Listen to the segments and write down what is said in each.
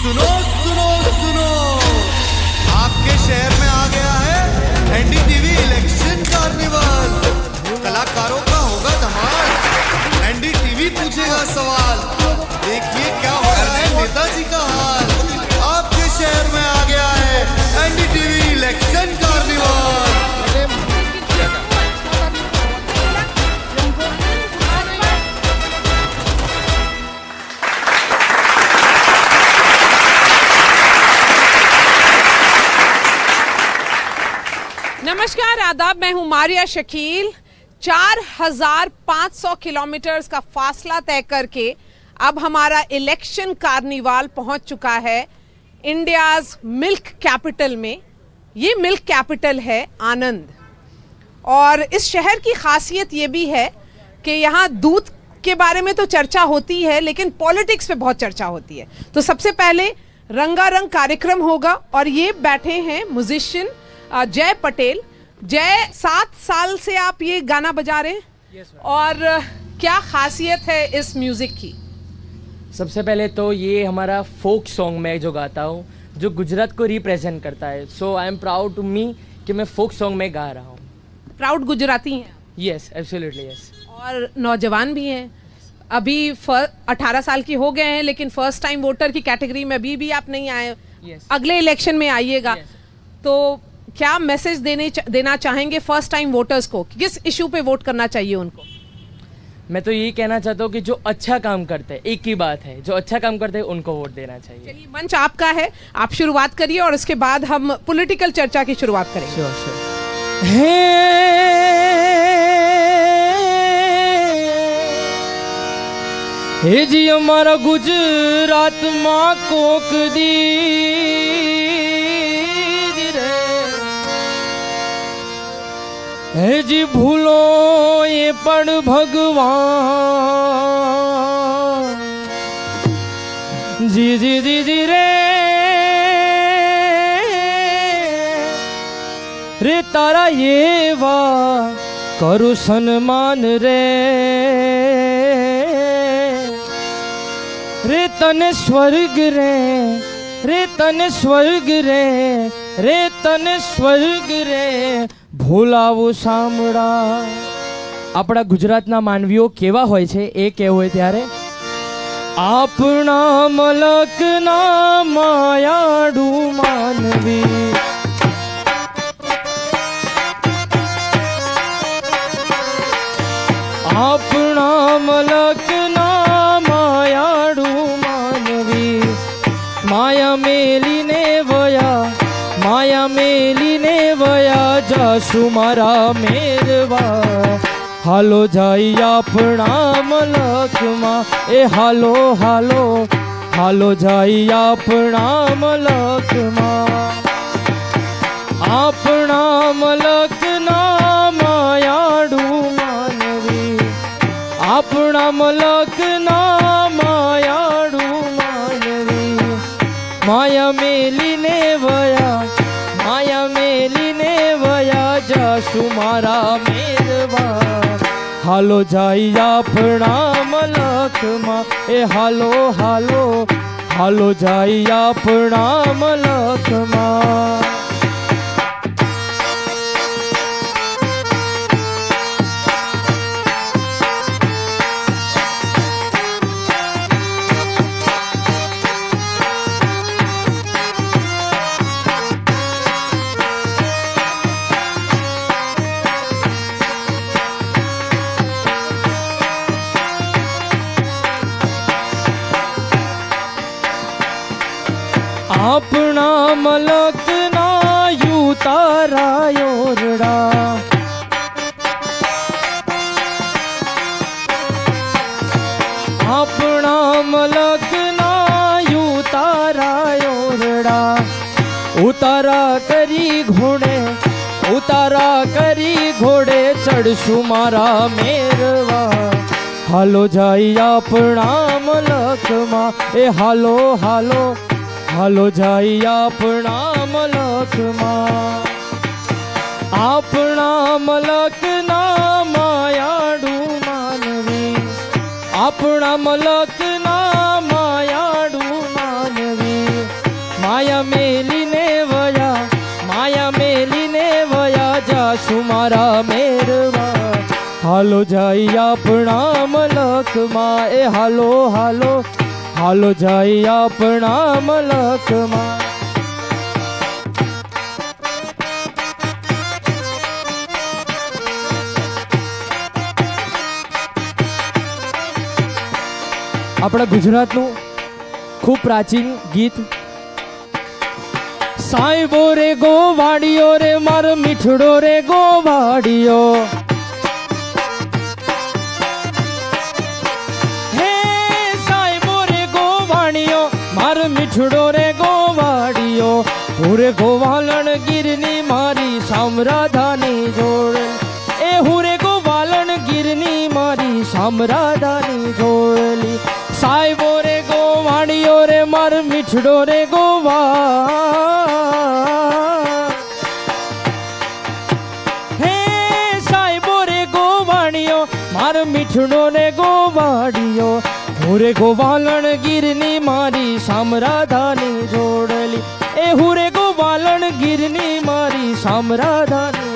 सुनो सुनो सुनो। आपके शहर में आ गया है एनडीटीवी इलेक्शन कार्निवल। कलाकारों का होगा धमाल। एनडीटीवी पूछेगा सवाल। देखिए क्या हो रहा है, नेताजी का आदाब, मैं हूँ मारिया शकील। चार हज़ार पाँच सौ किलोमीटर का फासला तय करके अब हमारा इलेक्शन कार्निवाल पहुँच चुका है इंडियाज मिल्क कैपिटल में। ये मिल्क कैपिटल है आनंद। और इस शहर की खासियत ये भी है कि यहाँ दूध के बारे में तो चर्चा होती है, लेकिन पॉलिटिक्स पे बहुत चर्चा होती है। तो सबसे पहले रंगारंग कार्यक्रम होगा और ये बैठे हैं म्यूजिशियन जय पटेल। जय सात साल से आप ये गाना बजा रहे हैं? Yes, और क्या खासियत है इस म्यूज़िक की? सबसे पहले तो ये हमारा फोक सॉन्ग मैं जो गाता हूँ जो गुजरात को रिप्रेजेंट करता है। So I am proud to me कि मैं फोक सॉन्ग में गा रहा हूँ। प्राउड गुजराती हैं? यस एब्सोल्युटली यस और नौजवान भी हैं? अभी अठारह साल की हो गए हैं लेकिन फ़र्स्ट टाइम वोटर की कैटेगरी में अभी भी आप नहीं आए। Yes. अगले इलेक्शन में आइएगा। Yes. तो क्या मैसेज देने देना चाहेंगे फ़र्स्ट टाइम वोटर्स को? किस इशू पे वोट करना चाहिए उनको? मैं तो यही कहना चाहता हूँ कि जो अच्छा काम करते हैं एक ही बात है जो अच्छा काम करते हैं उनको वोट देना चाहिए। चलिए मंच आपका है आप शुरुआत करिए और उसके बाद हम पॉलिटिकल चर्चा की शुरुआत करें श्योर श्योर हे जी हमारा गुजरात माँ कोक दी। है जी भूलो ये पण भगवान। जी जी जी जी रे। रे तारा ये वा करु सन्मान रे। रे तन स्वर्ग रे रे तन स्वर्ग रे रे तन स्वर्ग रे। ભૂલાવું સાંભળા. આપણા ગુજરાતના માનવીઓ કેવા હોય છે એ કહેવું હોય ત્યારે? આપણા મલકના માયાડું માનવી. આપણા મલકના માયાડું માનવી. માયા વયા માયા મેલીને વયા જાસુ મારા મેરવા. હાલો જાય આપણા મલકમાં. એ હાલો હાલો. હાલો જાય આપણા મલકમાં. મારા મેરવા હાલો જાય આપણા મલકમાં. એ હાલો હાલો. હાલો જાય આપણા મલકમાં. આપણા મલકના યુ તારા યોરડા આપણા મલકના યુ તારા યોરડા ઉતારા કરી ઘોડે ઉતારા કરી ઘોડે ચડશું મારા મેરવા હાલો જાય આપણા મલકમાં એ હાલો હાલો હાલો જાય આપણા મલકમાં. આપણા મલકના માયાડું માનવી. આપણા મલકના માયાડું માનવી. માયા મેલીને વયા, માયા મેલીને વયા જાશું મારા મેરવા. હાલો જાય આપણા મલકમાં. એ હાલો હાલો હાલો જાય આપણા મલકમાં. આપણા ગુજરાતનું ખૂબ પ્રાચીન ગીત. સાહેબો રે ગોવાડીઓ રે, મારો મીઠડો રે ગોવાડિયો छुड़ो रे गोवाड़ियो पूरे गोवालन गिरनी मारी साम्राधानी जोड़। ए हुरे गोवालन गिरनी मारी साम्राधानी जोड़ी। साइबो रे गोवाड़ियो रे मार मिठड़ो रे गोवा। हे रे गोवाड़ियो मार मिठड़ो रे गोवाड़ियो હુરે ગોવાલણ ગીરની મારી સામરાધાની જોડલી એ હુરે ગોવાલણ ગીરની મારી સામરાધાની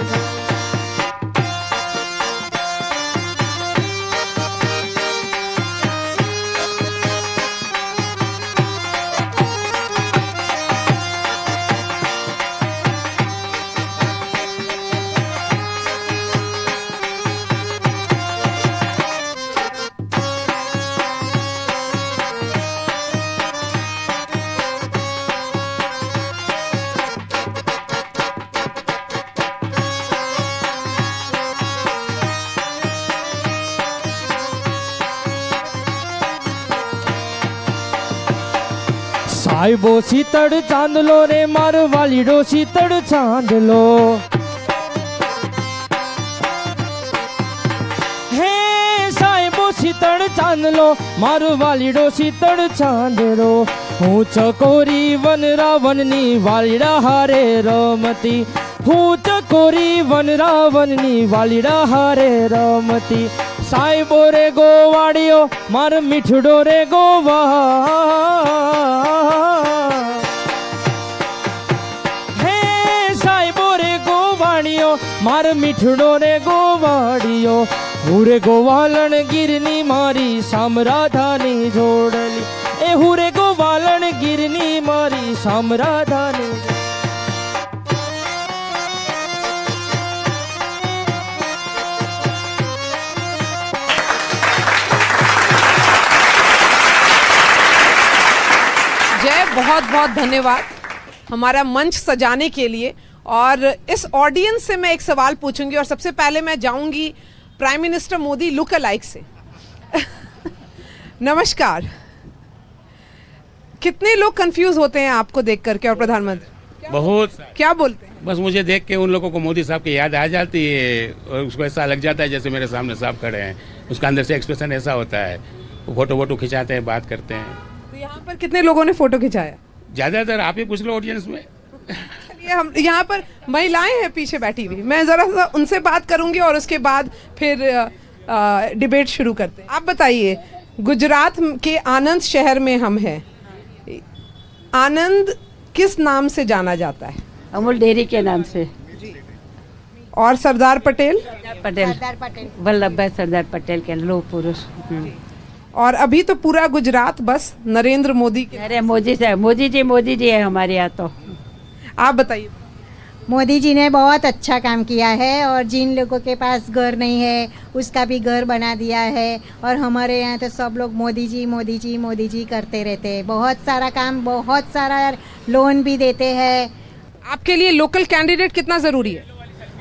સાહેબો શીતળ ચાંદલો રે માર વાલીડો શીતળ ચાંદલો. હે સાહેબો શીતળ ચાંદલો મારો વાલીડો શીતળ ચાંદલો. હું ચકોરી વન રાવણની વાલીડા હારે રમતી. હું ચકોરી વન રાવણની વાલીડા હારે રમતી. સાહેબો રે ગોવાડિયો માર મીઠડો રે ગોવા. માર મીઠડો રે ગોવાડિયો હુરે ગોવાલણ ગીરની મારી સામરાધાની જોડલી એ હુરે ગોવાલણ ગીરની મારી સામરાધાની जय बहुत बहुत धन्यवाद हमारा मंच सजाने के लिए और इस ऑडियंस से मैं एक सवाल पूछूँगी और सबसे पहले मैं जाऊँगी prime minister Modi look alike से। नमस्कार। कितने लोग कंफ्यूज होते हैं आपको देख करके और प्रधानमंत्री? बहुत। क्या बोलते हैं? बस मुझे देख के उन लोगों को मोदी साहब की याद आ जाती है और उसको ऐसा लग जाता है जैसे मेरे सामने साहब खड़े हैं। उसका अंदर से एक्सप्रेशन ऐसा होता है। वो फ़ोटो वोटो खिंचाते हैं बात करते हैं। तो यहाँ पर कितने लोगों ने फ़ोटो खिंचाया? ज़्यादातर आप ही पूछ लो ऑडियंस में। चलिए हम यहाँ पर महिलाएँ हैं पीछे बैठी हुई। मैं जरा सा उनसे बात करूँगी और उसके बाद फिर अ, डिबेट शुरू करते हैं। आप बताइए गुजरात के आनंद शहर में हम हैं। आनंद किस नाम से जाना जाता है? अमूल डेयरी के नाम से। और सरदार पटेल? पटेल। वल्लभ भाई सरदार पटेल के लोह पुरुष। हम्म। और अभी तो पूरा गुजरात बस नरेंद्र मोदी के अरे मोदी से मोदी जी मोदी जी है हमारे यहाँ तो। आप बताइए। मोदी जी ने बहुत अच्छा काम किया है और जिन लोगों के पास घर नहीं है उसका भी घर बना दिया है और हमारे यहाँ तो सब लोग मोदी जी मोदी जी मोदी जी करते रहते हैं। बहुत सारा काम बहुत सारा लोन भी देते हैं। आपके लिए लोकल कैंडिडेट कितना ज़रूरी है?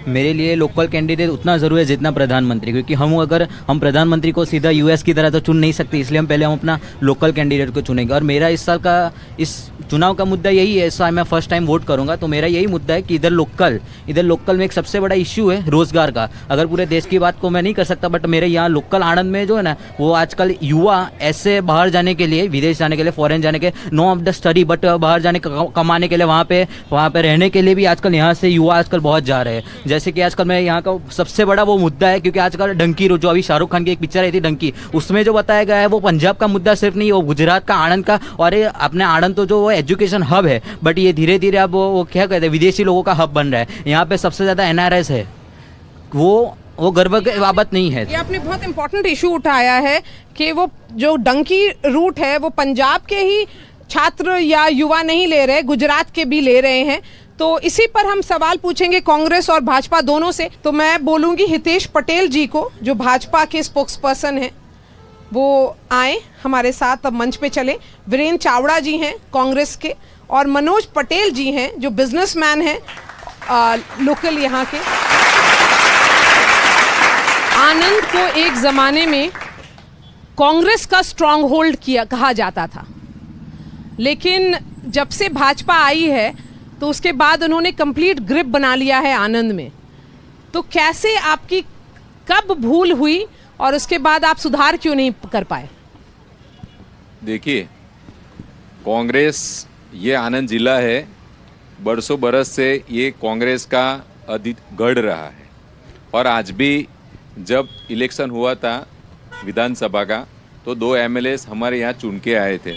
मेरे लिए लोकल कैंडिडेट उतना ज़रूरी है जितना प्रधानमंत्री, क्योंकि हम अगर, हम प्रधानमंत्री को सीधा यूएस की तरह तो चुन नहीं सकते, इसलिए हम पहले हम अपना लोकल कैंडिडेट को चुनेंगे। और मेरा इस साल का, इस चुनाव का मुद्दा यही है इस साल मैं फ़र्स्ट टाइम वोट करूँगा तो मेरा यही मुद्दा है कि इधर लोकल इधर लोकल में एक सबसे बड़ा इश्यू है रोज़गार का। अगर पूरे देश की बात को मैं नहीं कर सकता बट मेरे यहाँ लोकल आनंद में जो है ना, वो आजकल युवा ऐसे बाहर जाने के लिए, विदेश जाने के लिए फॉरेन जाने के no of the study but बाहर जाने, कमाने के लिए वहाँ पे वहाँ पे रहने के लिए भी आजकल यहाँ से युवा आजकल बहुत जा रहे हैं। जैसे कि आजकल मैं यहाँ का सबसे बड़ा वो मुद्दा है क्योंकि आजकल डंकी जो अभी शाहरुख खान की एक पिक्चर आई थी डंकी उसमें जो बताया गया है वो पंजाब का मुद्दा सिर्फ़ नहीं वो गुजरात का आनंद का और अपने आनंद तो जो वो एजुकेशन हब है बट ये धीरे धीरे अब वो, क्या कहते हैं विदेशी लोगों का हब बन रहा है। यहाँ पे सबसे ज़्यादा एन है। वो वो गर्व की बाबत नहीं है। ये आपने बहुत इंपॉर्टेंट इशू उठाया है कि वो जो डंकी रूट है वो पंजाब के ही छात्र या युवा नहीं ले रहे गुजरात के भी ले रहे हैं। तो इसी पर हम सवाल पूछेंगे कांग्रेस और भाजपा दोनों से। तो मैं बोलूँगी हितेश पटेल जी को, जो भाजपा के स्पोक्स पर्सन हैं, वो आए हमारे साथ अब मंच पे चले। वीरेंद्र चावड़ा जी हैं कांग्रेस के और मनोज पटेल जी हैं, जो बिजनेसमैन हैं लोकल यहाँ के। आनंद को एक जमाने में कांग्रेस का स्ट्रांग होल्ड किया, कहा जाता था। लेकिन जब से भाजपा आई है तो उसके बाद उन्होंने कंप्लीट ग्रिप बना लिया है आनंद में। तो कैसे आपकी कब भूल हुई और उसके बाद आप सुधार क्यों नहीं कर पाए? देखिए, कांग्रेस, ये आनंद जिला है, बरसों बरस से ये कांग्रेस का अधिक गढ़ रहा है। और आज भी जब इलेक्शन हुआ था विधानसभा का तो दो एमएलए हमारे यहाँ चुन के आए थे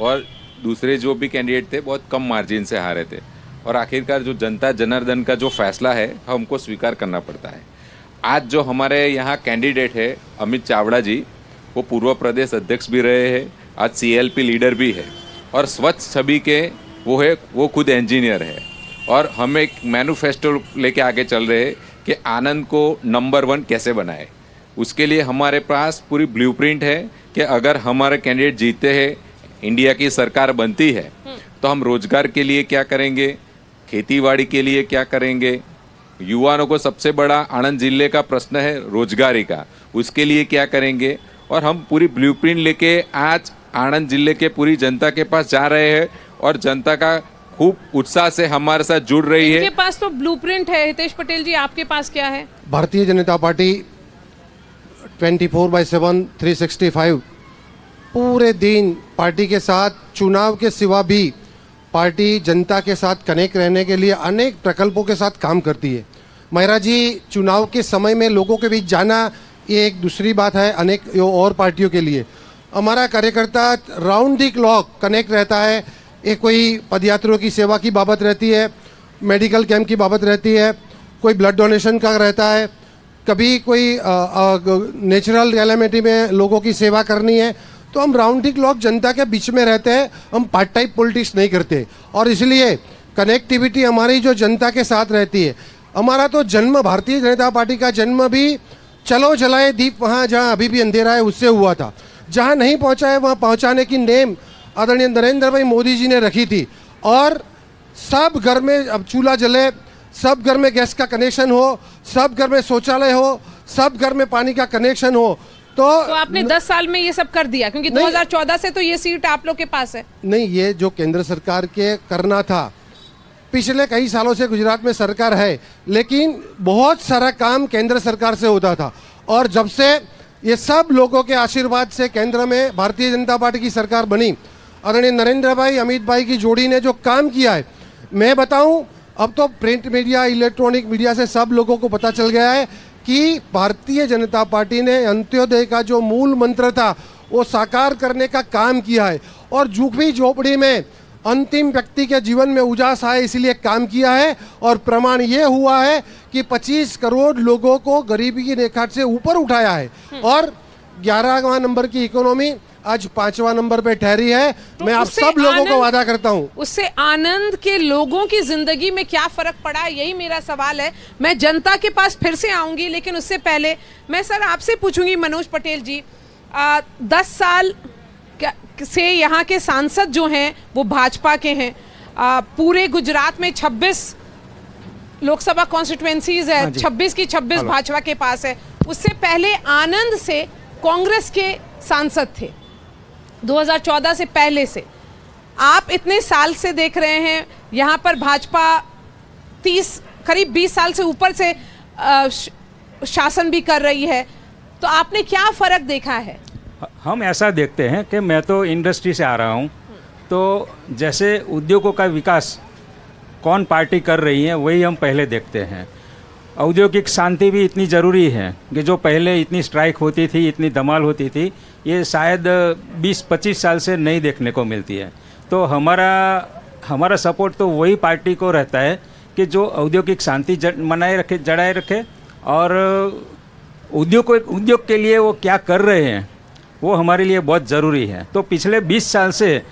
और दूसरे जो भी कैंडिडेट थे, बहुत कम मार्जिन से हारे थे। और आखिरकार जो जनता जनार्दन का जो फैसला है हमको स्वीकार करना पड़ता है। आज जो हमारे यहाँ कैंडिडेट है अमित चावड़ा जी वो पूर्व प्रदेश अध्यक्ष भी रहे हैं आज सीएलपी लीडर भी है और स्वच्छ छवि के वो है वो खुद इंजीनियर है। और हम एक मैनुफेस्टो लेके आगे चल रहे हैं कि आनंद को नंबर वन कैसे बनाए। उसके लिए हमारे पास पूरी ब्लूप्रिंट है कि अगर हमारे कैंडिडेट जीते हैं इंडिया की सरकार बनती है तो हम रोज़गार के लिए क्या करेंगे? खेतीबाड़ी के लिए क्या करेंगे? युवाओं को सबसे बड़ा आनंद ज़िले का प्रश्न है रोजगारी का। उसके लिए क्या करेंगे? और हम पूरी ब्लूप्रिंट लेके आज आनंद ज़िले के पूरी जनता के पास जा रहे हैं और जनता का खूब उत्साह से हमारे साथ जुड़ रही है। पास तो ब्लूप्रिंट है। हितेश पटेल जी आपके पास क्या है? Bharatiya Janata Party 24 four by seven three sixty five पूरे दिन पार्टी के साथ चुनाव के सिवा भी पार्टी जनता के साथ कनेक्ट रहने के लिए अनेक प्रकल्पों के साथ काम करती है। महिरा जी, चुनाव के समय में लोगों के बीच जाना ये एक दूसरी बात है, अनेक और पार्टियों के लिए। हमारा कार्यकर्ता राउंड दी क्लॉक कनेक्ट रहता है। ये कोई पदयात्रियों की सेवा की बाबत रहती है, मेडिकल कैंप की बाबत रहती है, कोई ब्लड डोनेशन का रहता है। कभी कोई नेचुरल कैलेमिटी में लोगों की सेवा करनी है तो हम राउंड दी क्लॉक जनता के बीच में रहते हैं, हम पार्ट टाइप पॉलिटिक्स नहीं करते। और इसलिए कनेक्टिविटी हमारी जो जनता के साथ रहती है, हमारा तो जन्म, भारतीय जनता पार्टी का जन्म भी चलो जलाए दीप वहाँ जहाँ अभी भी अंधेरा है, उससे हुआ था। जहाँ नहीं पहुँचा है, वहाँ पहुँचाने की नेम आदरणीय नरेंद्र भाई मोदी जी ने रखी थी। और सब घर में अब चूल्हा जले, सब घर में गैस का कनेक्शन हो, सब घर में शौचालय हो, सब घर में पानी का कनेक्शन हो तो, तो आपने 10 साल में ये सब कर दिया क्योंकि 2014 से तो ये सीट आप लोग के पास है। नहीं ये जो केंद्र सरकार के करना था पिछले कई सालों से गुजरात में सरकार है लेकिन बहुत सारा काम केंद्र सरकार से होता था। और जब से ये सब लोगों के आशीर्वाद से केंद्र में भारतीय जनता पार्टी की सरकार बनी आदरणीय नरेंद्र भाई अमित भाई की जोड़ी ने जो काम किया है मैं बताऊँ अब तो प्रिंट मीडिया इलेक्ट्रॉनिक मीडिया से सब लोगों को पता चल गया है कि भारतीय जनता पार्टी ने अंत्योदय का जो मूल मंत्र था, वो साकार करने का काम किया है। और झुकवी झोपड़ी में अंतिम व्यक्ति के जीवन में उजास आए, इसलिए काम किया है। और प्रमाण ये हुआ है कि 25 करोड़ लोगों को गरीबी की रेखा से ऊपर उठाया है। और ग्यारहवा नंबर की इकोनॉमी आज पांचवा नंबर पे ठहरी है। तो मैं आप सब लोगों को वादा करता हूँ। उससे आनंद के लोगों की ज़िंदगी में क्या फ़र्क पड़ा यही मेरा सवाल है। मैं जनता के पास फिर से आऊँगी लेकिन उससे पहले मैं सर आपसे पूछूँगी मनोज पटेल जी आ, दस साल से यहाँ के सांसद जो हैं वो भाजपा के हैं। आ, पूरे गुजरात में 26 लोकसभा कॉन्स्टिट्युएंसीज है 26 की 26 भाजपा के पास है। उससे पहले आनंद से कांग्रेस के सांसद थे। 2014 से पहले से। आप इतने साल से देख रहे हैं, यहाँ पर भाजपा 30 करीब 20 साल से ऊपर से शासन भी कर रही है। तो आपने क्या फ़र्क देखा है? हम ऐसा देखते हैं कि मैं तो इंडस्ट्री से आ रहा हूँ। तो जैसे उद्योगों का विकास कौन पार्टी कर रही है, वही हम पहले देखते हैं। औद्योगिक शांति भी इतनी ज़रूरी है कि जो पहले इतनी स्ट्राइक होती थी, इतनी धमाल होती थी ये शायद 20-25 साल से नहीं देखने को मिलती है। तो हमारा हमारा सपोर्ट तो वही पार्टी को रहता है कि जो औद्योगिक शांति मनाए रखे, जड़ाए रखे और उद्योग उद्योग के लिए वो क्या कर रहे हैं, वो हमारे लिए बहुत ज़रूरी है। तो पिछले 20 साल से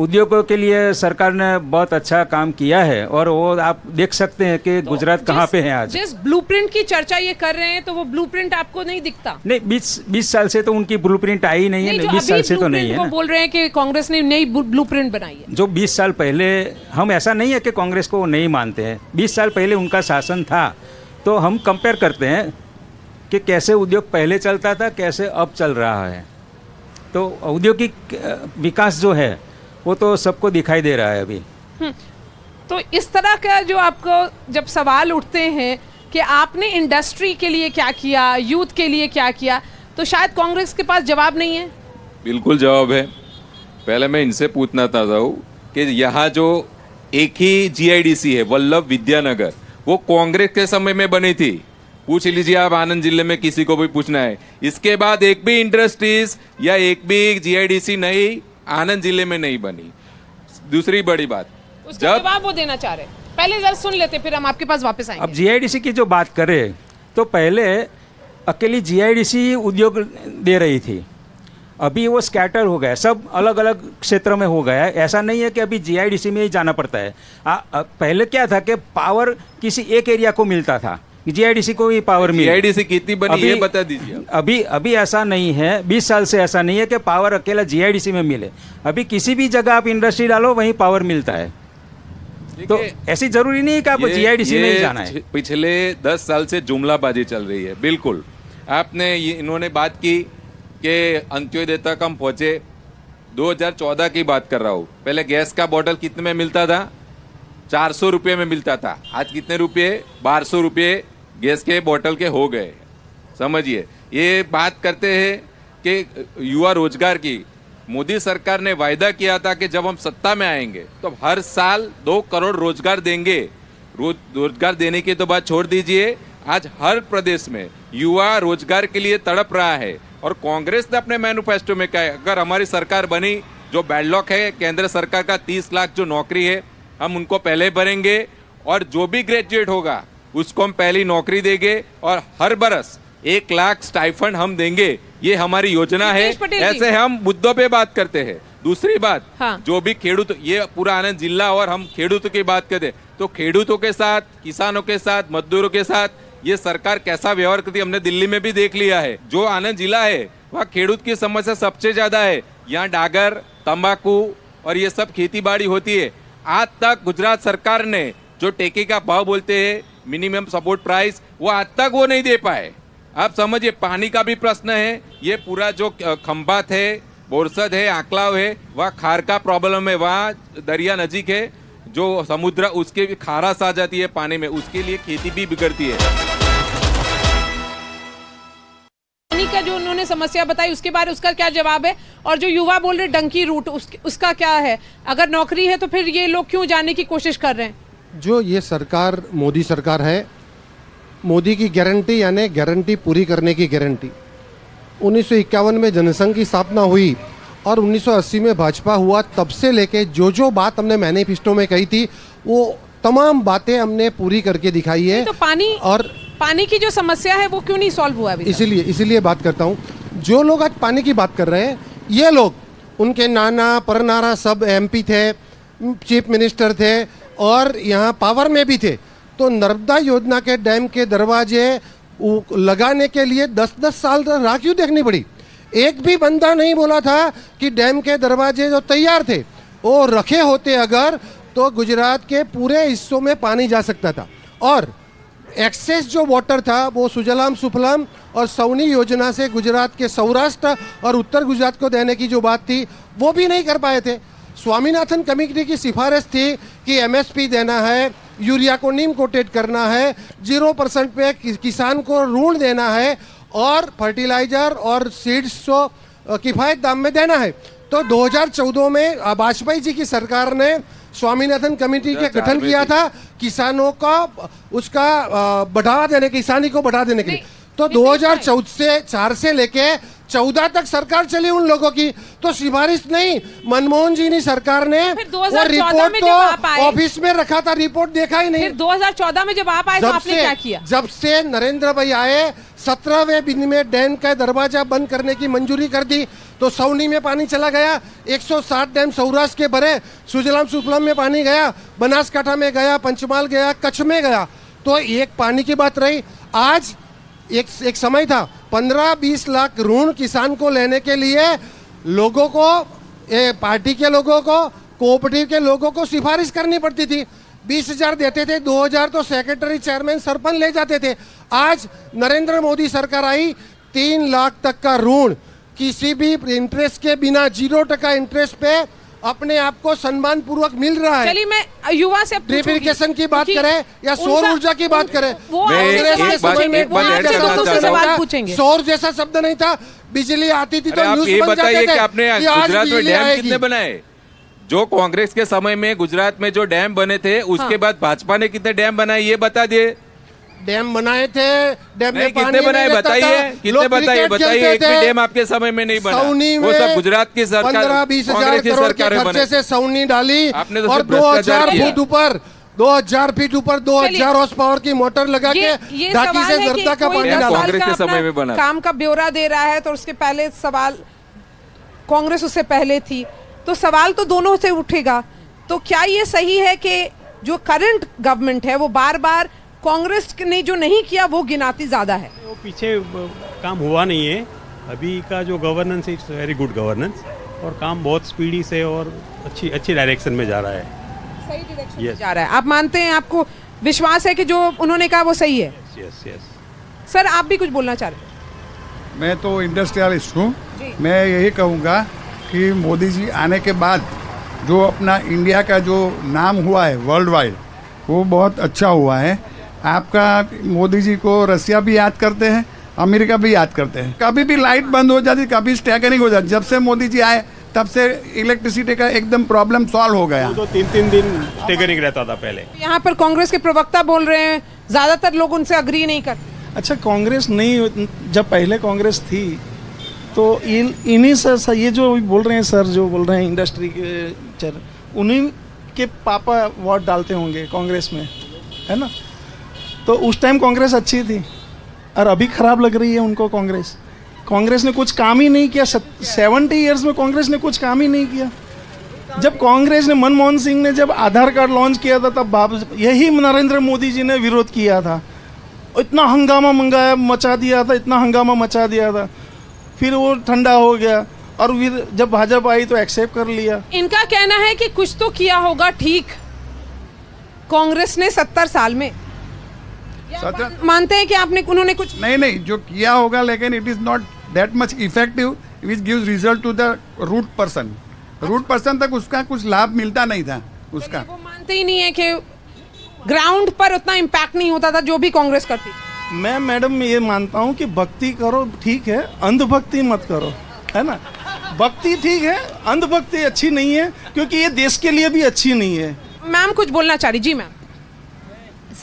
उद्योगों के लिए सरकार ने बहुत अच्छा काम किया है और वो आप देख सकते हैं कि तो गुजरात कहाँ पे है आज। जिस ब्लूप्रिंट की चर्चा ये कर रहे हैं तो वो ब्लूप्रिंट आपको नहीं दिखता। नहीं बीस बीस साल से तो उनकी ब्लूप्रिंट आई नहीं है नहीं, जो बीस साल से तो नहीं है वो बोल रहे हैं कि कांग्रेस ने नई ब्लूप्रिंट बनाई है। जो 20 साल पहले हम ऐसा नहीं है कि कांग्रेस को वो नहीं मानते हैं। 20 साल पहले उनका शासन था। तो हम कंपेयर करते हैं कि कैसे उद्योग पहले चलता था कैसे अब चल रहा है। तो औद्योगिक विकास जो है वो तो सबको दिखाई दे रहा है अभी। हम्म, तो इस तरह का जो आपको जब सवाल उठते हैं कि आपने इंडस्ट्री के लिए क्या किया यूथ के लिए क्या किया तो शायद कांग्रेस के पास जवाब नहीं है? बिल्कुल जवाब है। पहले मैं इनसे पूछना चाहता हूँ कि यहाँ जो एक ही जीआईडीसी है वल्लभ विद्यानगर वो कांग्रेस के समय में बनी थी। पूछ लीजिए आप आनंद ज़िले में किसी को भी पूछना है। इसके बाद एक भी इंडस्ट्रीज़ या एक भी जीआईडीसी नई आनंद ज़िले में नहीं बनी। दूसरी बड़ी बात। उसका जवाब वो देना चाह रहे पहले जरा सुन लेते फिर हम आपके पास वापस आएँगे। अब जीआईडीसी की जो बात करें तो पहले अकेली जीआईडीसी उद्योग दे रही थी। अभी वो स्कैटर हो गया सब अलग अलग क्षेत्रों में हो गया है। ऐसा नहीं है कि अभी जीआईडीसी में ही जाना पड़ता है। आ, आ, पहले क्या था कि पावर किसी एक एरिया को मिलता था। जीआईडीसी को ही पावर मिली। जीआईडीसी कितनी बनी अभी- ये बता दीजिए अभी अभी ऐसा नहीं है 20 साल से ऐसा नहीं है कि पावर अकेला जीआईडीसी में मिले। अभी किसी भी जगह आप इंडस्ट्री डालो वहीं पावर मिलता है। तो ऐसी ज़रूरी नहीं है कि आप जीआईडीसी में ही जाना है। पिछले दस साल से जुमलाबाजी चल रही है बिल्कुल। आपने इन्होंने बात की कि अंत्योदय तक हम पहुँचे 2014 की बात कर रहा हूँ। पहले गैस का बॉटल कितने में मिलता था? चार सौ रुपये में मिलता था। आज कितने रुपये? बारह सौ रुपये। गैस के बोतल के हो गए। समझिए, ये बात करते हैं कि युवा रोज़गार की। मोदी सरकार ने वायदा किया था कि जब हम सत्ता में आएँगे तो हर साल दो करोड़ रोज़गार देंगे। रोज रोज़गार देने की तो बात छोड़ दीजिए, आज हर प्रदेश में युवा रोज़गार के लिए तड़प रहा है। और कांग्रेस ने अपने मैनिफेस्टो में कहा अगर हमारी सरकार बनी, जो बैडलॉक है, केंद्र सरकार का तीस लाख जो नौकरी है, हम उनको पहले भरेंगे, और जो भी ग्रेजुएट होगा उसको हम पहली नौकरी देंगे और हर बरस एक लाख स्टाइफंड हम देंगे ये हमारी योजना है। ऐसे हम मुद्दों पे बात करते हैं। दूसरी बात हाँ। जो भी खेडूत ये पूरा आनंद जिला और हम खेडूतों की बात करते तो खेडूतों के साथ किसानों के साथ मजदूरों के साथ ये सरकार कैसा व्यवहार करती हमने दिल्ली में भी देख लिया है। जो आनंद जिला है वहाँ खेडूत की समस्या सबसे ज़्यादा है। यहाँ डागर तंबाकू और ये सब खेती बाड़ी होती है। आज तक गुजरात सरकार ने जो टेके का भाव बोलते हैं मिनिमम सपोर्ट प्राइस वो आज तक वो नहीं दे पाए। आप समझिए पानी का भी प्रश्न है ये पूरा जो खंभात है बोरसद है आकलाव है वहाँ खार का प्रॉब्लम है वहाँ दरिया नजीक है जो समुद्र उसके भी खारास आ जाती है पानी में उसके लिए खेती भी बिगड़ती है। का जो उन्होंने समस्या बताई उसके बारे उसका क्या जवाब है? और जो युवा बोल रहे डंकी रूट उस, उसका क्या है? अगर नौकरी है तो फिर ये लोग क्यों जाने की कोशिश कर रहे हैं? जो ये सरकार मोदी सरकार है मोदी की गारंटी यानी गारंटी पूरी करने की गारंटी उन्नीस सौ इक्यावन में जनसंघ की स्थापना हुई और 1980 में भाजपा हुआ तब से लेके जो जो बात हमने मैनिफेस्टो में कही थी वो तमाम बातें हमने पूरी करके दिखाई है। तो पानी और पानी की जो समस्या है वो क्यों नहीं सॉल्व हुआ अभी इसीलिए इसीलिए बात करता हूँ। जो लोग आज पानी की बात कर रहे हैं ये लोग उनके नाना परनारा सब एमपी थे चीफ मिनिस्टर थे और यहाँ पावर में भी थे। तो नर्मदा योजना के डैम के दरवाजे लगाने के लिए दस दस साल तक राह क्यों देखनी पड़ी? एक भी बंदा नहीं बोला था कि डैम के दरवाजे जो तैयार थे, वो रखे होते अगर तो गुजरात के पूरे हिस्सों में पानी जा सकता था। और एक्सेस जो वाटर था, वो सुजलाम सुफलाम और सौनी योजना से गुजरात के सौराष्ट्र और उत्तर गुजरात को देने की जो बात थी, वो भी नहीं कर पाए थे। स्वामीनाथन कमेटी की सिफारिश थी कि एमएसपी देना है यूरिया को नीम कोटेड करना है ज़ीरो परसेंट पे किसान को ऋण देना है और फर्टिलाइज़र और सीड्स को किफ़ायत दाम में देना है। तो 2014 में वाजपेयी जी की सरकार ने स्वामीनाथन कमेटी के गठन किया था किसानों का उसका बढ़ावा देने किसानी को बढ़ा देने के लिए। तो 2014 से चार से लेके चौदह तक सरकार चली उन लोगों की। तो सिफारिश नहीं मनमोहन जी ने सरकार ने वो रिपोर्ट में तो ऑफ़िस में रखा था रिपोर्ट देखा ही नहीं। फिर 2014 में जब आप आए तो आपने क्या किया? जब से नरेंद्र भाई आए सत्रहवें दिन में डैम का दरवाज़ा बंद करने की मंजूरी कर दी तो सौनी में पानी चला गया 160 डैम सौराष्ट्र के भरे सुजलाम सुफलाम में पानी गया बनासकाठा में गया पंचमाल गया कच्छ में गया। तो एक पानी की बात रही। आज एक एक समय था। पंद्रह बीस लाख ऋण किसान को लेने के लिए लोगों को ए, पार्टी के लोगों को कोऑपरेटिव के लोगों को सिफारिश करनी पड़ती थी। बीस हज़ार देते थे दो हज़ार तो सेक्रेटरी चेयरमैन सरपंच ले जाते थे। आज नरेंद्र मोदी सरकार आई तीन लाख तक का ऋण। किसी भी इंटरेस्ट के बिना ज़ीरो टका इंटरेस्ट पे अपने आप को सम्मान पूर्वक मिल रहा है। चलिए मैं युवा से अब ड्रिप पूछूँगी, इरिगेशन की बात करें या सौर ऊर्जा की बात करें सौर जैसा शब्द नहीं था बिजली आती थी तो आप न्यूज़ ये बन बताइए जाते थे आपने गुजरात में डैम कितने बनाए? जो कांग्रेस के समय में गुजरात में जो डैम बने थे उसके हाँ। बाद भाजपा ने कितने डैम बनाए ये बता दिए। डैम बनाए थे डैम में पानी कितने बनाए बताइए कितने बताइए बताइए एक भी डैम आपके समय में नहीं बना। वो सब गुजरात की सरकार पंद्रह बीस हज़ार करोड़ के खर्चे से सौनी डाली आपने तो और दो हज़ार। फुट ऊपर दो हज़ार फीट ऊपर दो। हज़ार हॉर्स पावर की मोटर लगा ये के ढाकी से जर्दा का पानी कांग्रेस के समय में बना। काम का ब्यौरा दे रहा है तो उसके पहले सवाल कांग्रेस उससे पहले थी। तो सवाल तो दोनों से उठेगा। तो क्या ये सही है कि जो करंट गवर्नमेंट है वो बार बार कांग्रेस ने जो नहीं किया वो गिनाती ज़्यादा है। वो पीछे काम हुआ नहीं है। अभी का जो governance it's very good governance और काम बहुत स्पीडी से और अच्छी अच्छी डायरेक्शन में जा रहा है। सही डायरेक्शन Yes. जा रहा है। आप मानते हैं आपको विश्वास है कि जो उन्होंने कहा वो सही है? Yes yes, yes yes, yes. Sir आप भी कुछ बोलना चाह रहे हैं? मैं तो इंडस्ट्रियलिस्ट हूँ। मैं यही कहूँगा कि मोदी जी आने के बाद जो अपना इंडिया का जो नाम हुआ है वर्ल्ड वाइड वो बहुत अच्छा हुआ है। आपका मोदी जी को रसिया भी याद करते हैं अमेरिका भी याद करते हैं। कभी भी लाइट बंद हो जाती कभी स्टैगरिंग हो जाती। जब से मोदी जी आए तब से इलेक्ट्रिसिटी का एकदम प्रॉब्लम सॉल्व हो गया। तो तीन तीन दिन स्टेगरिंग रहता था पहले। यहाँ पर कांग्रेस के प्रवक्ता बोल रहे हैं ज़्यादातर लोग उनसे अग्री नहीं करते अच्छा कांग्रेस नहीं जब पहले कांग्रेस थी तो इन इन्हीं से से ये जो बोल रहे हैं सर जो बोल रहे हैं इंडस्ट्री के चर उन्हीं के पापा वोट डालते होंगे कांग्रेस में है ना? तो उस टाइम कांग्रेस अच्छी थी, और अभी खराब लग रही है उनको कांग्रेस। कांग्रेस ने कुछ काम ही नहीं किया सेवेंटी ईयर्स में कांग्रेस ने कुछ काम ही नहीं किया। जब कांग्रेस ने मनमोहन सिंह ने जब आधार कार्ड लॉन्च किया था, तब बाब यही नरेंद्र मोदी जी ने विरोध किया था। इतना हंगामा मंगाया, मचा दिया था, इतना हंगामा मचा दिया था। फिर वो ठंडा हो गया, और फिर जब भाजपा आई तो एक्सेप्ट कर लिया। इनका कहना है कि कुछ तो किया होगा, ठीक। कांग्रेस ने सत्तर साल में मानते हैं कि आपने उन्होंने कुछ नहीं नहीं जो किया होगा लेकिन it is not that much effective which gives result to the root person root person तक उसका कुछ लाभ मिलता नहीं था उसका। वो मानते ही नहीं है कि ग्राउंड पर उतना इम्पैक्ट नहीं होता था जो भी कांग्रेस करती। मैं मैडम ये मानता हूँ कि भक्ति करो ठीक है अंधभक्ति मत करो है ना? भक्ति ठीक है अंधभक्ति अच्छी नहीं है क्योंकि ये देश के लिए भी अच्छी नहीं है। मैम कुछ बोलना चाह रही जी मैम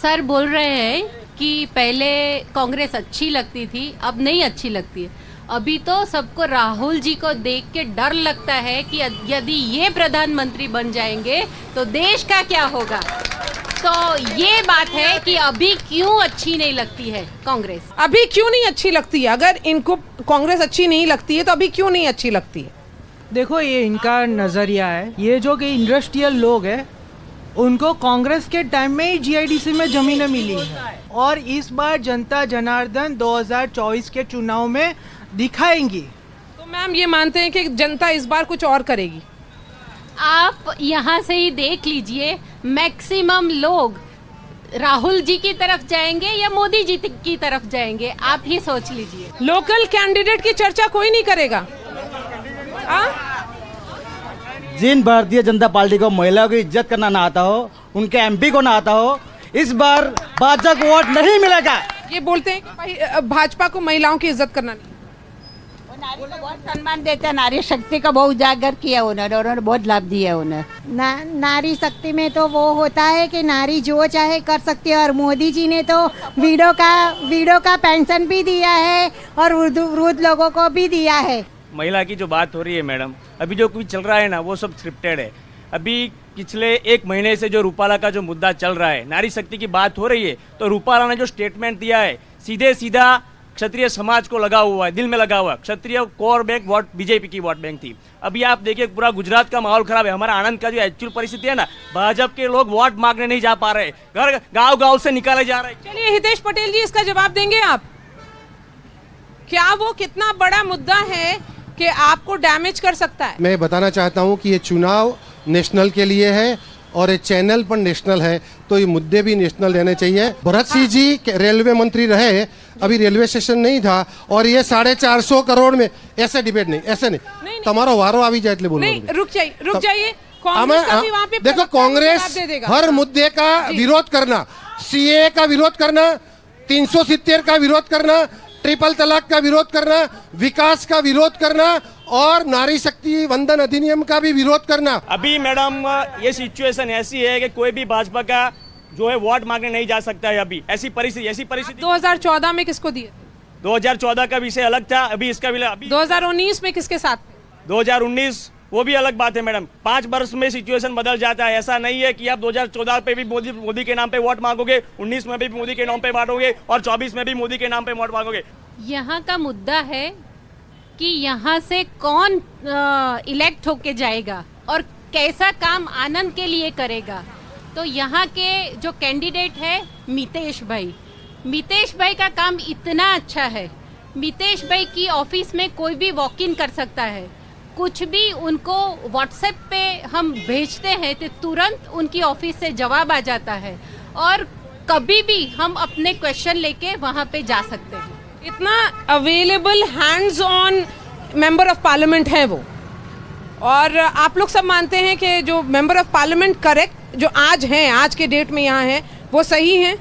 सर बोल रहे हैं कि पहले कांग्रेस अच्छी लगती थी अब नहीं अच्छी लगती है। अभी तो सबको राहुल जी को देख के डर लगता है कि यदि ये प्रधानमंत्री बन जाएँगे तो देश का क्या होगा? तो ये बात है कि अभी क्यों अच्छी नहीं लगती है कांग्रेस? अभी क्यों नहीं अच्छी लगती है? अगर इनको कांग्रेस अच्छी नहीं लगती है तो अभी क्यों नहीं अच्छी लगती है? देखो ये इनका नज़रिया है। ये जो कि इंडस्ट्रियल लोग हैं उनको कांग्रेस के टाइम में ही जीआईडीसी में जमीनें मिली है। और इस बार जनता जनार्दन 2024 के चुनाव में दिखाएँगी। तो मैम ये मानते हैं कि जनता इस बार कुछ और करेगी। आप यहाँ से ही देख लीजिए मैक्सिमम लोग राहुल जी की तरफ़ जाएँगे या मोदी जी की तरफ़ जाएँगे आप ही सोच लीजिए। लोकल कैंडिडेट की चर्चा कोई नहीं करेगा। आ? जिन भारतीय जनता पार्टी को महिलाओं की इज़्ज़त करना ना आता हो उनके एमपी को ना आता हो इस बार भाजपा को वोट नहीं मिलेगा। ये बोलते हैं कि भाई, भाजपा को महिलाओं की इज़्ज़त करना नहीं। बहुत सम्मान देते हैं नारी शक्ति का बहुत उजागर किया उन्होंने उन्होंने बहुत लाभ दिया उन्हें। ना नारी शक्ति में तो वो होता है कि नारी जो चाहे कर सकती है और मोदी जी ने तो वीडो का वीडो का पेंशन भी दिया है और वृद्ध वृद्ध लोगों को भी दिया है। महिला की जो बात हो रही है मैडम अभी जो कुछ चल रहा है ना, वो सब स्क्रिप्टेड है। अभी पिछले एक महीने से जो रूपाला का जो मुद्दा चल रहा है, नारी शक्ति की बात हो रही है तो रूपाला ने जो स्टेटमेंट दिया है सीधे सीधा क्षत्रिय समाज को लगा हुआ है, दिल में लगा हुआ है। Kshatriya core bank vote BJP की वोट बैंक थी। अभी आप देखिए, पूरा गुजरात का माहौल खराब है। हमारा आनंद का जो एक्चुअल परिस्थिति है ना, भाजपा के लोग वोट मांगने नहीं जा पा रहे। घर गाँव गाँव से निकाले जा रहे। चलिए, हितेश पटेल जी, इसका जवाब देंगे आप। क्या वो कितना बड़ा मुद्दा है कि आपको डैमेज कर सकता है मैं बताना चाहता हूं कि ये चुनाव नेशनल के लिए है और ये चैनल पर नेशनल है तो ये मुद्दे भी नेशनल रहने चाहिए भरत सिंह जी के- रेलवे मंत्री रहे अभी रेलवे स्टेशन नहीं था और ये साढ़े चार सौ करोड़ में ऐसे डिबेट नहीं ऐसे नहीं तुम्हारा वारो आ जाए એટલે नहीं बोलो रुक जाइए रुक तब- जाइए हमें कांग्रेस का भी वहाँ पे देखो प्रवक्ता कांग्रेस जवाब दे देगा। हर मुद्दे का जी। विरोध करना सीए का विरोध करना तीन सौ सित्तेर का विरोध करना ट्रिपल तलाक का विरोध करना विकास का विरोध करना और नारी शक्ति वंदन अधिनियम का भी विरोध करना। अभी मैडम ये सिचुएशन ऐसी है कि कोई भी भाजपा का जो है वोट मांगने नहीं जा सकता है अभी। ऐसी परिस्थिति ऐसी परिस्थिति 2014 में किसको दिए? 2014 का विषय अलग था अभी इसका भी अभी 2019 में किसके साथ? 2019 वो भी अलग बात है, मैडम। पाँच वर्ष में सिचुएशन बदल जाता है। ऐसा नहीं है कि आप 2014 पे भी मोदी मोदी के नाम पे वोट मांगोगे 19 में भी मोदी के नाम पे बांटोगे और 24 में भी मोदी के नाम पे वोट मांगोगे। यहाँ का मुद्दा है कि यहाँ से कौन इलेक्ट होके जाएगा और कैसा काम आनंद के लिए करेगा। तो यहाँ के जो कैंडिडेट है, मितेश भाई। मितेश भाई का काम इतना अच्छा है। मितेश भाई की ऑफ़िस में कोई भी वॉक इन कर सकता है। कुछ भी उनको व्हाट्सएप पे हम भेजते हैं तो तुरंत उनकी ऑफ़िस से जवाब आ जाता है। और कभी भी हम अपने क्वेश्चन लेके वहाँ पे जा सकते हैं। इतना available hands on member of parliament है वो। और आप लोग सब मानते हैं कि जो मेंबर ऑफ़ पार्लियामेंट करेक्ट जो आज हैं आज के डेट में यहाँ हैं वो सही हैं?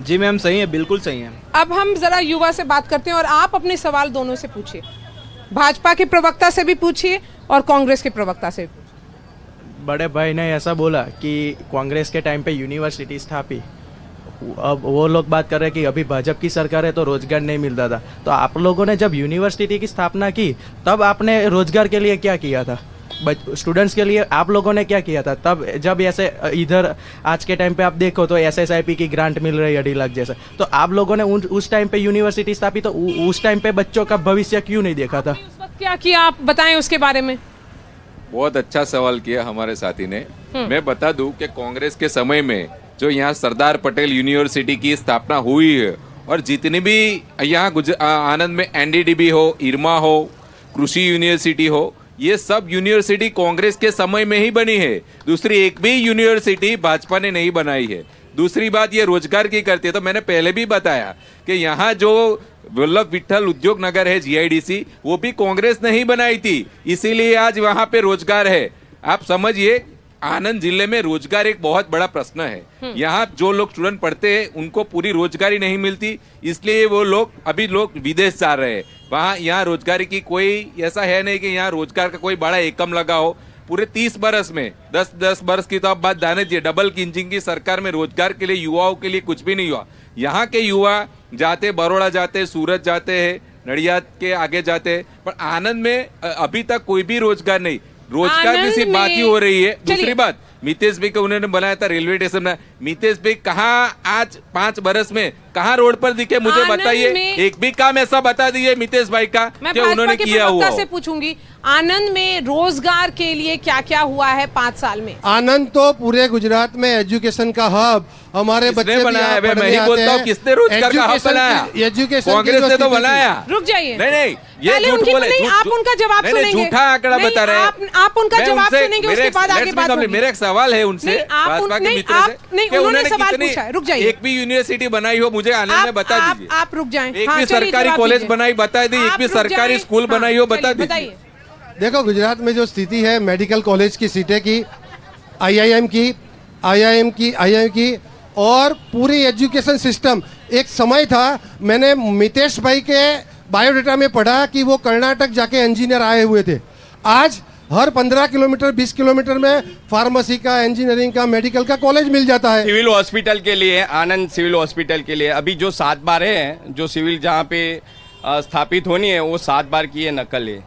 जी मैम सही है बिल्कुल सही है। अब हम जरा युवा से बात करते हैं और आप अपने सवाल दोनों से पूछिए। भाजपा के प्रवक्ता से भी पूछिए और कांग्रेस के प्रवक्ता से। बड़े भाई ने ऐसा बोला कि कांग्रेस के टाइम पे यूनिवर्सिटी स्थापी। अब वो लोग बात कर रहे हैं कि अभी भाजपा की सरकार है तो रोज़गार नहीं मिलता था। तो आप लोगों ने जब यूनिवर्सिटी की स्थापना की, तब आपने रोज़गार के लिए क्या किया था? स्टूडेंट्स के लिए आप लोगों ने क्या किया था? तब जब ऐसे इधर आज के टाइम पे आप देखो तो एसएसआईपी की ग्रांट मिल रही है अढ़ी लाख जैसे। तो आप लोगों ने उन, उस टाइम पे यूनिवर्सिटी स्थापित तो उ- उस टाइम पे बच्चों का भविष्य क्यों नहीं देखा था? क्या किया आप? बताएँ उसके बारे में। बहुत अच्छा सवाल किया हमारे साथी ने। हम्म। मैं बता दूँ कि कांग्रेस के समय में जो यहाँ सरदार पटेल यूनिवर्सिटी की स्थापना हुई है और जितनी भी यहाँ आनंद में एनडीडीबी हो इरमा हो कृषि यूनिवर्सिटी हो ये सब यूनिवर्सिटी कांग्रेस के समय में ही बनी है। दूसरी एक भी यूनिवर्सिटी भाजपा ने नहीं बनाई है। दूसरी बात ये रोज़गार की करती है तो मैंने पहले भी बताया कि यहाँ जो वल्लभ विठल उद्योग नगर है जीआईडीसी वो भी कांग्रेस ने ही बनाई थी। इसीलिए आज वहाँ पे रोज़गार है। आप समझिए आनंद ज़िले में रोज़गार एक बहुत बड़ा प्रश्न है। हम्म। यहाँ जो लोग स्टूडेंट पढ़ते हैं उनको पूरी रोजगारी नहीं मिलती इसलिए वो लोग अभी लोग विदेश जा रहे हैं। वहाँ यहाँ रोजगारी की कोई ऐसा है नहीं कि यहाँ रोज़गार का कोई बड़ा एकम लगा हो। पूरे तीस बरस में दस दस बरस की तो आप बात जाने दीजिए डबल इंजिन की सरकार में रोज़गार के लिए युवाओं के लिए कुछ भी नहीं हुआ। यहाँ के युवा जाते बड़ोड़ा जाते सूरत जाते हैं नडियाद के आगे जाते हैं पर आनंद में अभी तक कोई भी रोज़गार नहीं। रोज़गार की सिर्फ़ बात ही हो रही है। दूसरी बात मितेश भाई को उन्होंने बनाया था रेलवे स्टेशन में। मितेश भाई कहा आज पाँच बरस में कहा रोड पर दिखे मुझे बताइए। एक भी काम ऐसा बता दीजिए मितेश भाई का उन्होंने किया हुआ से पूछूँगी। आनंद में रोज़गार के लिए क्या क्या हुआ है पाँच साल में? आनंद तो पूरे गुजरात में एजुकेशन का हब। हमारे बच्चे बनाया मैं ही बोलता हूँ, किसने रोज़गार का हब एजुकेशन बनाया? एजुकेशन कांग्रेस ने तो बनाया। रुक जाइए। नहीं नहीं ये पहले झूठ उनकी बोले नहीं आप उनका जवाब सुनेंगे। झूठा आंकड़ा बता रहे हैं। आप, आप उनका जवाब सुनेंगे उसके बाद आगे बात मेरा एक सवाल है उनसे आप भाजपा के नहीं, मित्र आप- से। नहीं, उन्होंने सवाल पूछा रुक जाइए। एक भी यूनिवर्सिटी बनाई हो मुझे आनंद में आप, बता दीजिए। आप रुक जाएँ। एक हाँ, भी सरकारी कॉलेज बनाई बता दी। एक भी सरकारी स्कूल हाँ, बनाई हो बता दीजिए। देखो, गुजरात में जो स्थिति है मेडिकल कॉलेज की सीटें की आईआईएम की आईआईएम की आईआईएम की, और पूरी एजुकेशन सिस्टम एक समय था, मैंने मितेश भाई के बायोडाटा में पढ़ा कि वो कर्नाटक जाके इंजीनियर आए हुए थे। आज हर 15 किलोमीटर 20 किलोमीटर में फार्मेसी का इंजीनियरिंग का मेडिकल का कॉलेज मिल जाता है। सिविल हॉस्पिटल के लिए, आनंद सिविल हॉस्पिटल के लिए, अभी जो सात बार है, जो सिविल जहाँ पे स्थापित होनी है, वो सात बार की है नकल है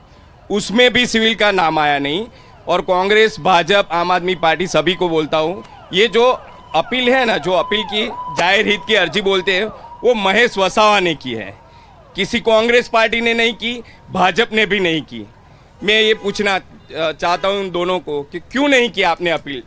उसमें भी सिविल का नाम आया नहीं और कांग्रेस, भाजपा, आम आदमी पार्टी सभी को बोलता हूँ। ये जो अपील है ना, जो अपील की ज़ाहिर हित की अर्जी बोलते हैं, वो महेश वसावा ने की है। किसी कांग्रेस पार्टी ने नहीं की, भाजपा ने भी नहीं की। मैं ये पूछना चाहता हूँ उन दोनों को कि क्यों नहीं किया आपने अपील?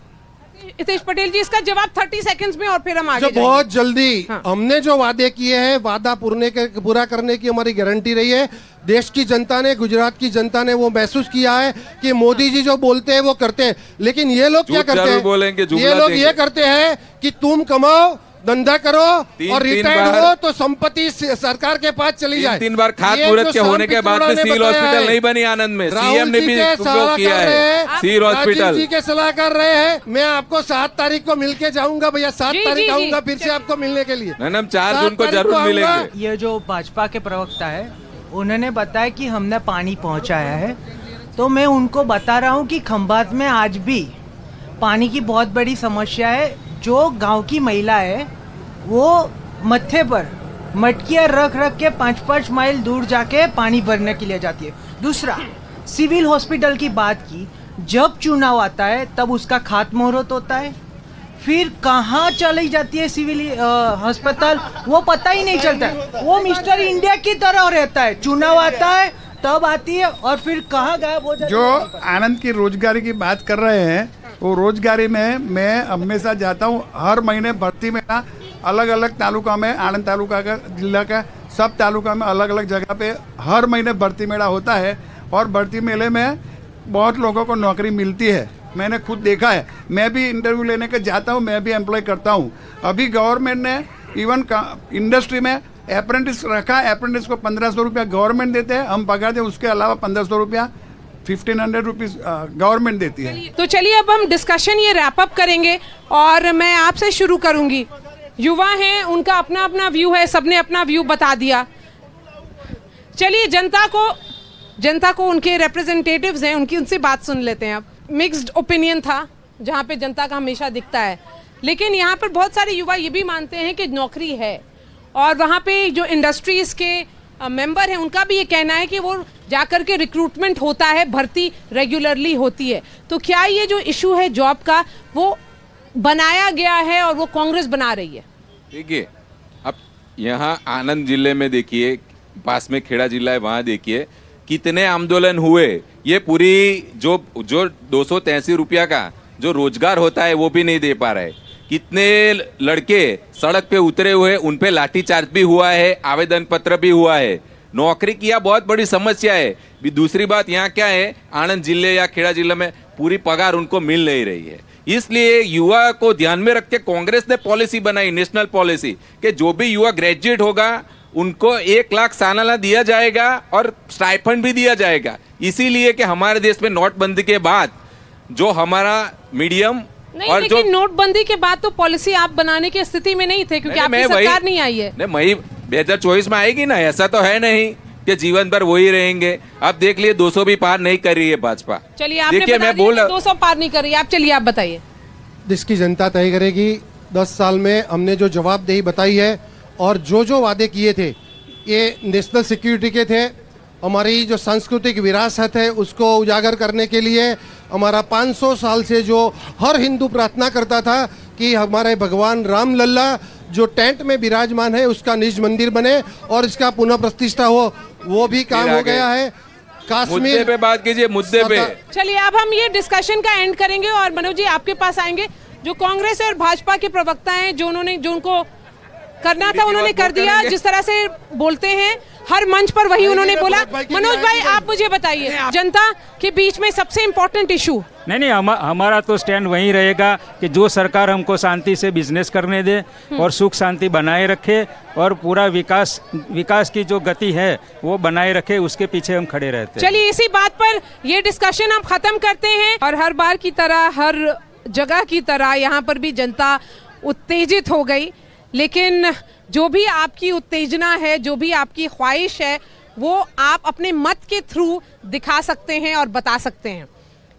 हितेश पटेल जी इसका जवाब थर्टी सेकंड्स में और फिर हम आगे जो बहुत जल्दी हमने जो वादे किए हैं वादा पूरने के पूरा करने की हमारी गारंटी रही है। देश की जनता ने गुजरात की जनता ने वो महसूस किया है कि मोदी जी जो बोलते हैं वो करते हैं। लेकिन ये लोग क्या करते हैं? ये लोग ये करते हैं कि तुम कमाओ धंधा करो तीन- और तीन रिटायर्ड हो तो संपत्ति सरकार के पास चली जाए। तीन बार खाद मुहूर्त के होने के बाद सिविल हॉस्पिटल नहीं बनी आनंद में। सीएम ने भी सलाहकार किया रहे है। Civil hospital. जी के सलाह कर रहे हैं। मैं आपको सात तारीख को मिलके जाऊँगा भैया सात तारीख। आऊँगा फिर से आपको मिलने के लिए। मैडम चार जून को ज़रूर मिलेंगे। ये जो भाजपा के प्रवक्ता है उन्होंने बताया कि हमने पानी पहुँचाया है। तो मैं उनको बता रहा हूँ कि खंबात में आज भी पानी की बहुत बड़ी समस्या है। जो गाँव की महिला है, वो मत्थे पर मटकियाँ रख रख के पाँच पाँच माइल दूर जाके पानी भरने के लिए जाती है। दूसरा, सिविल हॉस्पिटल की बात की, जब चुनाव आता है, तब उसका खात्मुहूर्त होता है। फिर कहाँ चली जाती है सिविल अस्पताल, वो पता ही नहीं चलता है। वो मिस्टर इंडिया की तरह रहता है। चुनाव आता है, तब आती है और फिर कहाँ गायब हो जाती जो आनंद की रोजगारी की बात कर रहे हैं वो रोजगारी में मैं हमेशा जाता हूँ। हर महीने भर्ती में ना अलग अलग तालुका में, आनंद तालुका का, जिला का, सब तालुका में अलग अलग जगह पे हर महीने भर्ती मेला होता है और भर्ती मेले में बहुत लोगों को नौकरी मिलती है। मैंने खुद देखा है। मैं भी इंटरव्यू लेने के जाता हूँ, मैं भी एम्प्लॉय करता हूँ। अभी गवर्नमेंट ने इवन इंडस्ट्री में अप्रेंटिस रखा अप्रेंटिस को पंद्रह सौ रुपया गवर्नमेंट देते हैं, हम पगार दे उसके अलावा पंद्रह सौ रुपया फिफ्टीन हंड्रेड रुपीज़ गवर्नमेंट देती है। तो चलिए अब हम डिस्कशन ये रैप अप करेंगे और मैं आपसे शुरू करूँगी। युवा हैं, उनका अपना अपना व्यू है, सबने अपना व्यू बता दिया। चलिए, जनता को जनता को उनके रिप्रेजेंटेटिव्स हैं, उनकी उनसे बात सुन लेते हैं अब। मिक्स्ड ओपिनियन था, जहाँ पे जनता का हमेशा दिखता है। लेकिन यहाँ पर बहुत सारे युवा ये भी मानते हैं कि नौकरी है। और वहाँ पे जो इंडस्ट्रीज़ के मेंबर हैं, उनका भी ये कहना है कि वो जाकर के रिक्रूटमेंट होता है, भर्ती रेगुलरली होती है। तो क्या ये जो इशू है जॉब का, वो बनाया गया है और वो कांग्रेस बना रही है? देखिए अब यहाँ आनंद ज़िले में देखिए, पास में खेड़ा जिला है, वहाँ देखिए, कितने आंदोलन हुए। ये पूरी जो जो दो सौ रुपया का जो रोज़गार होता है, वो भी नहीं दे पा रहे। कितने लड़के सड़क पे उतरे हुए, उन पे लाठीचार्ज भी हुआ है, आवेदन पत्र भी हुआ है। नौकरी की यह बहुत बड़ी समस्या है। भी दूसरी बात यहाँ क्या है? आनंद ज़िले या खेड़ा ज़िले में पूरी पगार उनको मिल नहीं रही है। इसलिए युवा को ध्यान में रख के कांग्रेस ने पॉलिसी बनाई नेशनल पॉलिसी कि जो भी युवा ग्रेजुएट होगा उनको एक लाख सालाना दिया जाएगा और स्टाइफंड भी दिया जाएगा। इसीलिए कि हमारे देश में नोटबंदी के बाद जो हमारा मीडियम नहीं और जो लेकिन नोटबंदी के बाद तो पॉलिसी आप बनाने की स्थिति में नहीं थे क्योंकि आपकी सरकार नहीं आई है। नहीं दो हज़ार चौबीस में आएगी ना? ऐसा तो है नहीं कि जीवन भर वही रहेंगे। अब देख लिए 200 भी पार नहीं कर रही है भाजपा। चलिए आपने देखिए मैं बोल कि 200 पार नहीं कर रही। आप चलिए आप बताइए। देश की जनता तय करेगी दस साल में हमने जो जवाबदेही बताई है और जो जो वादे किए थे ये नेशनल सिक्योरिटी के थे हमारी जो सांस्कृतिक विरासत है उसको उजागर करने के लिए हमारा 500 साल से जो हर हिंदू प्रार्थना करता था कि हमारे भगवान राम लल्ला जो टेंट में विराजमान है उसका निज मंदिर बने और इसका पुनः प्रतिष्ठा हो वो भी काम हो गया है। मुद्दे कश्मीर पे बात कीजिए मुद्दे पे। चलिए अब हम ये डिस्कशन का एंड करेंगे और मनोज जी आपके पास आएँगे। जो कांग्रेस और भाजपा के प्रवक्ता हैं जो उन्होंने जो उनको करना था उन्होंने कर दिया। जिस तरह से बोलते हैं हर मंच पर वही उन्होंने बोला मनोज भाई आप मुझे बताइए जनता के बीच में सबसे इम्पोर्टेंट इशू नहीं नहीं हम, हमारा तो स्टैंड वही रहेगा कि जो सरकार हमको शांति से बिज़नेस करने दे और सुख शांति बनाए रखे और पूरा विकास विकास की जो गति है वो बनाए रखे उसके पीछे हम खड़े रहते हैं। चलिए इसी बात पर ये डिस्कशन हम खत्म करते हैं और हर बार की तरह हर जगह की तरह यहाँ पर भी जनता उत्तेजित हो गई। लेकिन जो भी आपकी उत्तेजना है, जो भी आपकी ख्वाहिश है, वो आप अपने मत के थ्रू दिखा सकते हैं और बता सकते हैं।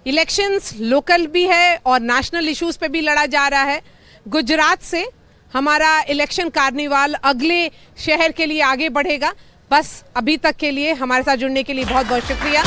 इलेक्शंस लोकल भी है और नेशनल इश्यूज़ पे भी लड़ा जा रहा है। गुजरात से हमारा इलेक्शन कार्निवाल अगले शहर के लिए आगे बढ़ेगा। बस अभी तक के लिए हमारे साथ जुड़ने के लिए बहुत बहुत शुक्रिया।